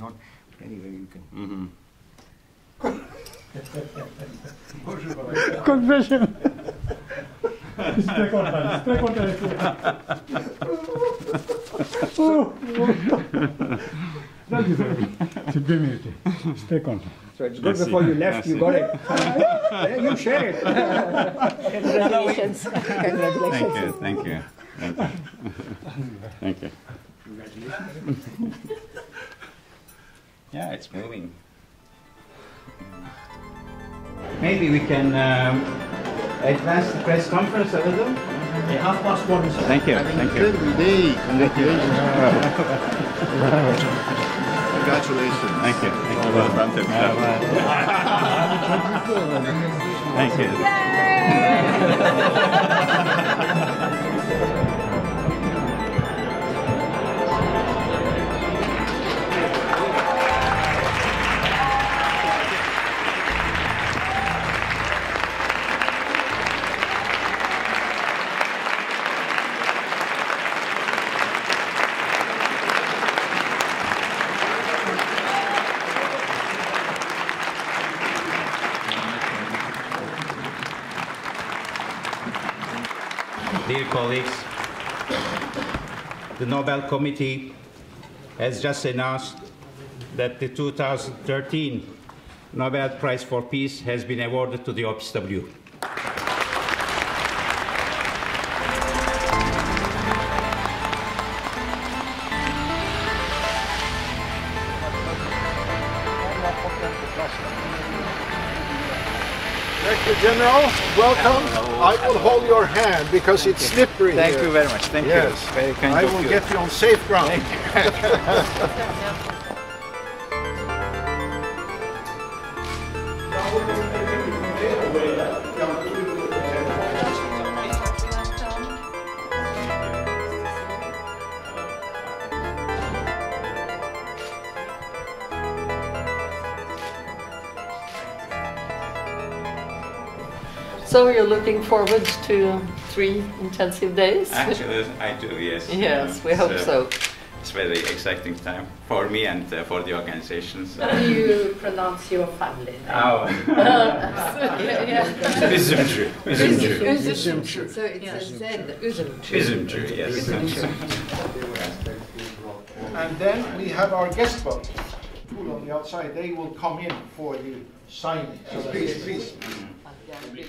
Mm-hmm. contento. Oh, Thank you, sir. It's due minuti. Stai contento. So it's good Merci. before you left, you got it. Yeah, you share it. Congratulations. Thank Congratulations. you, thank you, thank you. Thank you. Yeah, it's moving. Maybe we can um, advance the press conference a little? Yeah, half past one. Thank you, thank you. Incredible day. Congratulations. Congratulations. Thank you. Thank you. Well done. Thank you. Dear colleagues, the Nobel Committee has just announced that the 2013 Nobel Prize for Peace has been awarded to the OPCW. General. Welcome. I will hold your hand because it's slippery Thank here. you very much. Thank Yes. you. Very kind I will you. get you on safe ground. So you're looking forward to three intensive days? Actually, I do, yes. Yes, we hope uh, so. It's very exciting time for me and uh, for the organizations. How do you pronounce your family name? Oh. yeah, yeah. Üzümcü. Üzümcü. Üzümcü. So it's a Z, Üzümcü. Üzümcü, yes. And then we have our guest boat pool on the outside. They will come in for the signing. So please, please. very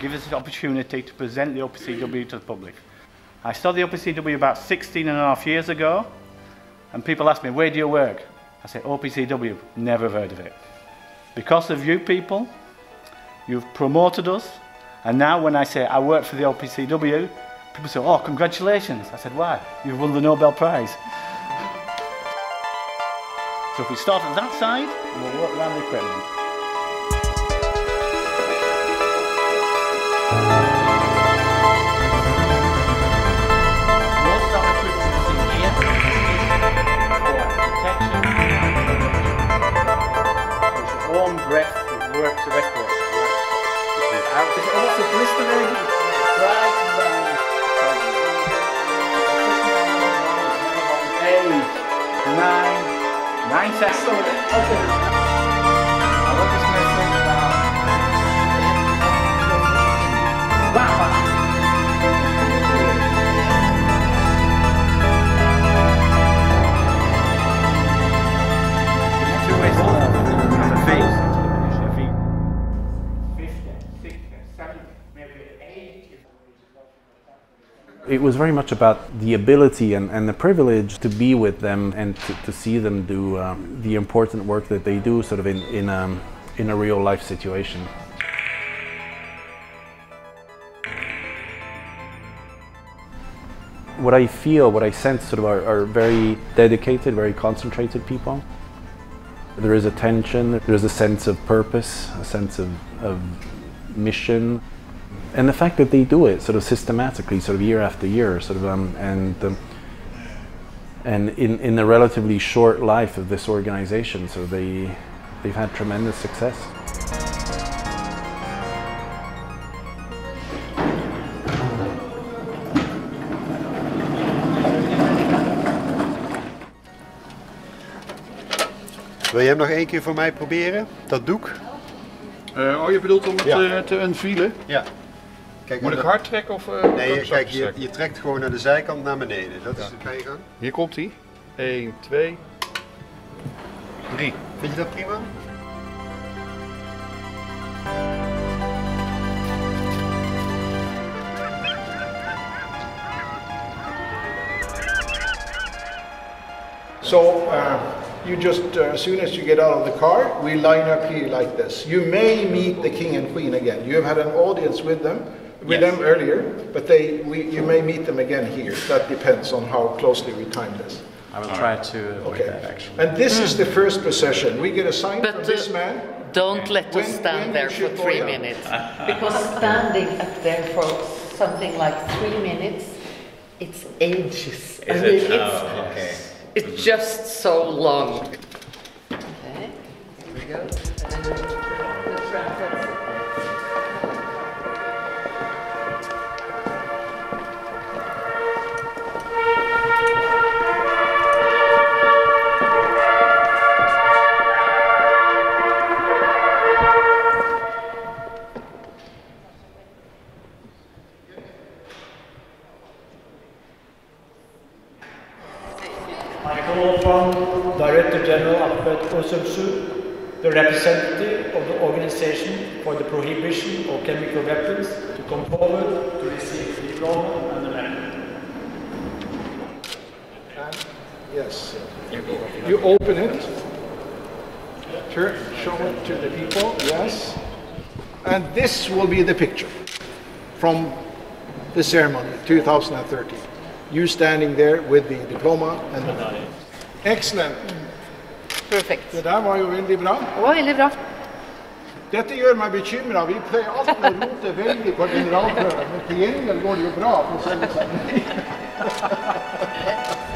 Give us the opportunity to present the OPCW to the public. I started the OPCW about 16 and a half years ago, and people ask me, where do you work? I say, OPCW, never heard of it. Because of you people, you've promoted us, and now when I say I work for the OPCW, people say, oh, congratulations. I said, why? You've won the Nobel Prize. So if we start at that side, and we'll walk around the equipment. Warm breath that works the is out. It's also blistering. Right down. Eight, nine, nine seconds. Okay. It was very much about the ability and, and the privilege to be with them and to, to see them do um, the important work that they do, sort of in, in, um, in a real life situation. What I feel, what I sense, sort of are, are very dedicated, very concentrated people. There is a tension, there is a sense of purpose, a sense of, of mission and the fact that they do it sort of systematically, sort of year after year, sort of, um, and um, and in in the relatively short life of this organization, so they they've had tremendous success. Wil jij hem nog één keer voor mij proberen? Dat doek? Uh, oh, je bedoelt om het Ja. eh, te unvielen? Ja. Kijk, Moet ik hard trekken of... eh, Nee, je, kijk, je, je trekt gewoon naar de zijkant naar beneden. Dat is de bijgang. Hier komt hij. 1, 2, 3. Vind je dat prima? So uh, you just, uh, as soon as you get out of the car, we line up here like this. You may meet the king and queen again. You have had an audience with them, with them earlier, but they, we, you may meet them again here. That depends on how closely we time this. I will try to avoid Okay. that actually. And this is the first procession. We get a sign But, from this uh, man. Don't let When- us stand there for three minutes. Because standing up there for something like three minutes, it's ages. I mean, it? it's, Oh, okay. it's just so long. Üzümcü, the representative of the Organization for the Prohibition of Chemical Weapons, to come forward to receive the diploma and the medal. Yes. You open it. Turn, show it to the people. Yes. And this will be the picture from the ceremony 2013. You standing there with the diploma and the medal. Excellent. Perfect. Det der var jo veldig bra. Det var veldig bra. Dette gjør meg bekymra. Vi pleier alltid å rote veldig på generalprøven, men til gjengjeld går det jo bra. Your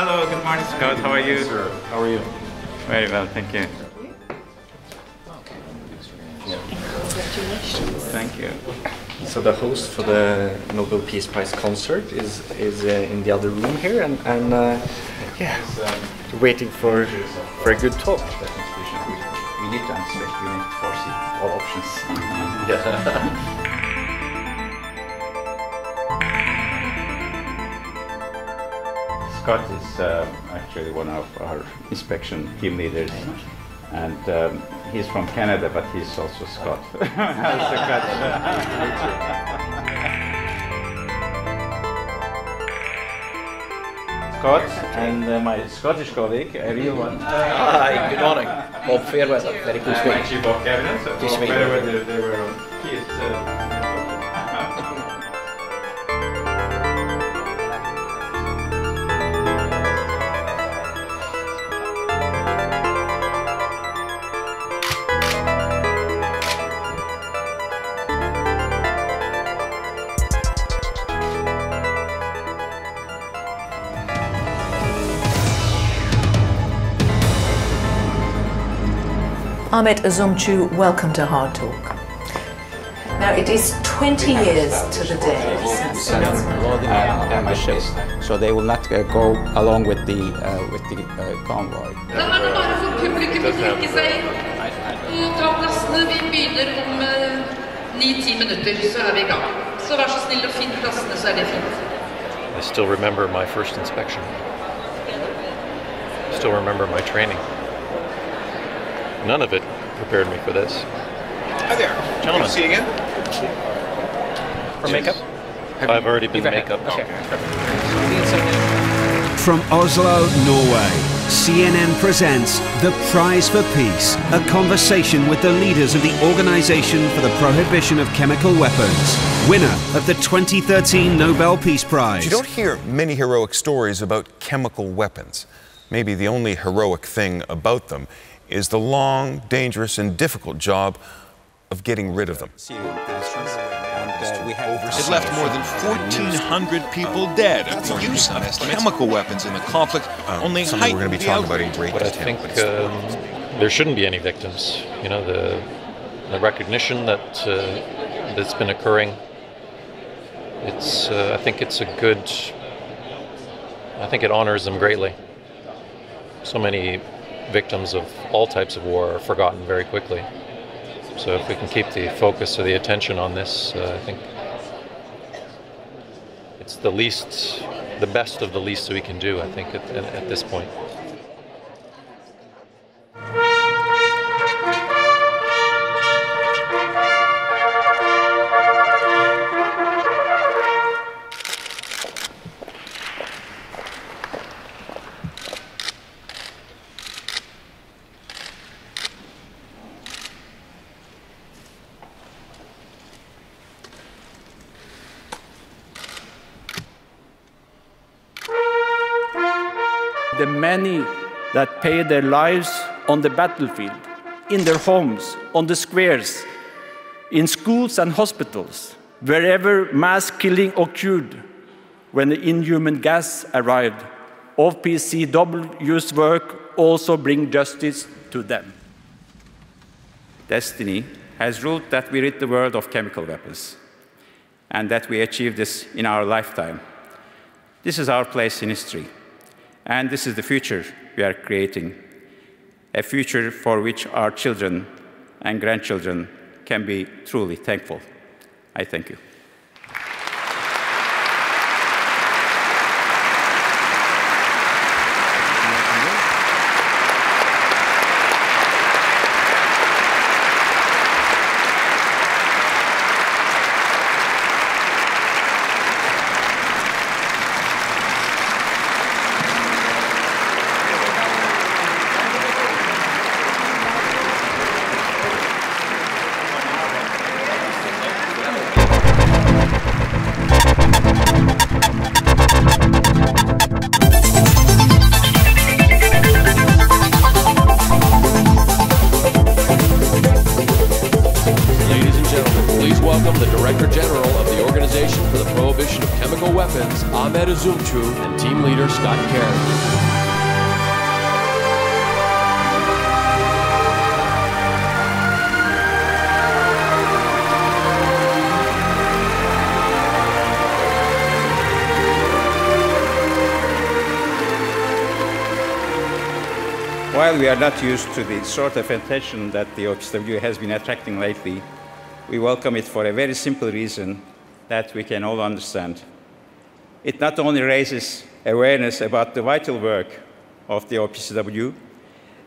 Hello, good morning, Scott. How are you? Sir, how are you? Very well, thank you. Congratulations. Thank you. So the host for the Nobel Peace Prize concert is is uh, in the other room here, and and uh, yeah, waiting for for a good talk. We need to anticipate, we need to foresee all options. Yeah. Scott is uh, actually one of our inspection team leaders. And um, he's from Canada, but he's also Scot. Scott and uh, my Scottish colleague, a real one. Hi, good morning. Bob Fairweather, very close to meet actually, Bob Cabinet. So Nice to meet you. Fairweather, they were on his. Ahmet Üzümcü, welcome to Hard Talk. Now, it is 20 years to the day since loading and, and the ship, so they will not uh, go along with the uh, with the uh, convoy. Da det bare for publikum å trekke seg inn. Ta plassene. Vi begynner om ni-ti minutter, så vi i gang. Så vær så snill og finn plassene, så det fint. I still remember my first inspection. Still remember my training. None of it prepared me for this. Hi there. Gentlemen. Good to see you again. For makeup? I've already been makeup. From Oslo, Norway, CNN presents The Prize for Peace, a conversation with the leaders of the Organization for the Prohibition of Chemical Weapons, winner of the 2013 Nobel Peace Prize. You don't hear many heroic stories about chemical weapons. Maybe the only heroic thing about them is the long, dangerous, and difficult job of getting rid of them. It left more than 1,400 people dead. And the use of chemical weapons in the conflict only something we're going to be talking about in great But I think but um, there shouldn't be any victims. You know, the, the recognition that uh, that's been occurring. It's. Uh, I think it's a good. I think it honors them greatly. So many victims of all types of war are forgotten very quickly. So if we can keep the focus or the attention on this, uh, I think it's the least, the best of the least that we can do. I think at, at, at this point. Many that paid their lives on the battlefield, in their homes, on the squares, in schools and hospitals, wherever mass killing occurred when the inhuman gas arrived. OPCW's work also brings justice to them. Destiny has ruled that we rid the world of chemical weapons and that we achieve this in our lifetime. This is our place in history. And this is the future we are creating a future for which our children and grandchildren can be truly thankful. I thank you. Ladies and gentlemen, please welcome the Director General of the Organization for the Prohibition of Chemical Weapons, Ahmet Üzümcü, and Team Leader Scott Cairns. While we are not used to the sort of attention that the OPCW has been attracting lately, we welcome it for a very simple reason that we can all understand. It not only raises awareness about the vital work of the OPCW,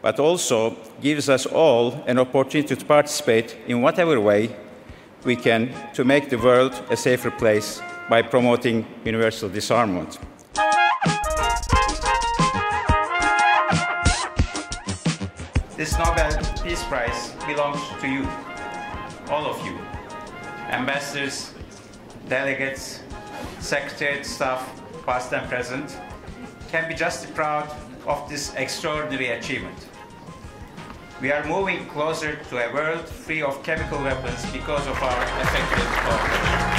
but also gives us all an opportunity to participate in whatever way we can to make the world a safer place by promoting universal disarmament. This Nobel Peace Prize belongs to you, all of you, ambassadors, delegates, secretariat staff, past and present, can be justly proud of this extraordinary achievement. We are moving closer to a world free of chemical weapons because of our effective cooperation.